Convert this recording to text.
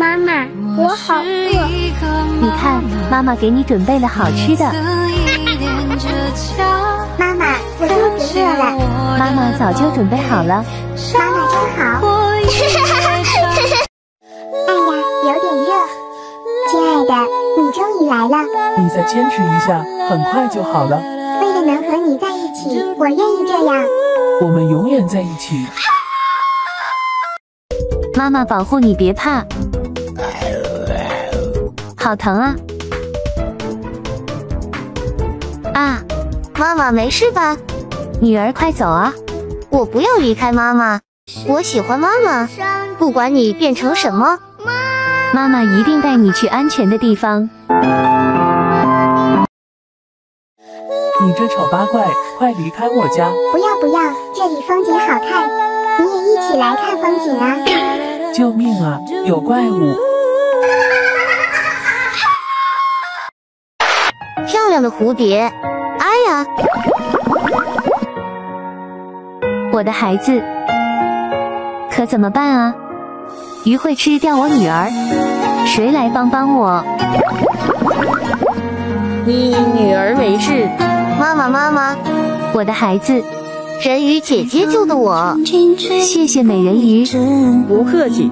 妈妈，我好饿。你看，妈妈给你准备了好吃的。妈妈，我肚子饿了。妈妈早就准备好了。妈妈真好。哎呀，有点热。亲爱的，你终于来了。你再坚持一下，很快就好了。为了能和你在一起，我愿意这样。我们永远在一起。妈妈保护你，别怕。好疼啊！啊，妈妈没事吧？女儿，快走啊！我不要离开妈妈，我喜欢妈妈。不管你变成什么，妈妈一定带你去安全的地方。你这丑八怪，快离开我家！不要不要，这里风景好看，你也一起来看风景啊！救命啊！有怪物！亮的蝴蝶！哎呀，我的孩子，可怎么办啊？鱼会吃掉我女儿，谁来帮帮我？你女儿没事，妈妈妈妈，我的孩子，人鱼姐姐救的我，谢谢美人鱼，不客气。